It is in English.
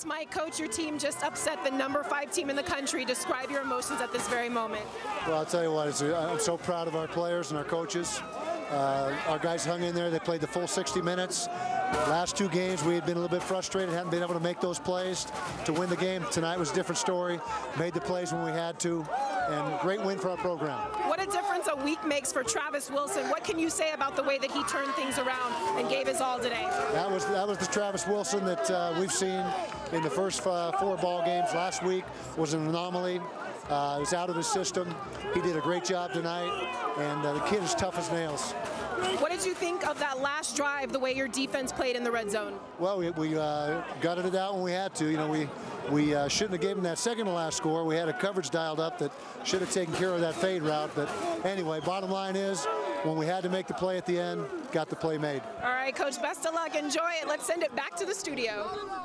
Thanks, Mike. Coach, your team just upset the number five team in the country. Describe your emotions at this very moment. Well, I'll tell you what, I'm so proud of our players and our coaches. Uh, our guys hung in there. They played the full 60 minutes. Last two games, we had been a little bit frustrated, hadn't been able to make those plays to win the game. Tonight was a different story. Made the plays when we had to, and great win for our program. What a difference a week makes for Travis Wilson. What can you say about the way that he turned things around and gave his all today? That was that was the Travis Wilson that uh, we've seen in the first uh, four ball games. Last week was an anomaly. Uh, he was out of his system. He did a great job tonight, and uh, the kid is tough as nails. What did you think of that last drive, the way your defense played in the red zone? Well, we, we uh, gutted it out when we had to. You know, we we uh, shouldn't have given that second to last score. We had a coverage dialed up that should have taken care of that fade route. But anyway, bottom line is, when we had to make the play at the end, got the play made. All right, Coach, best of luck. Enjoy it. Let's send it back to the studio.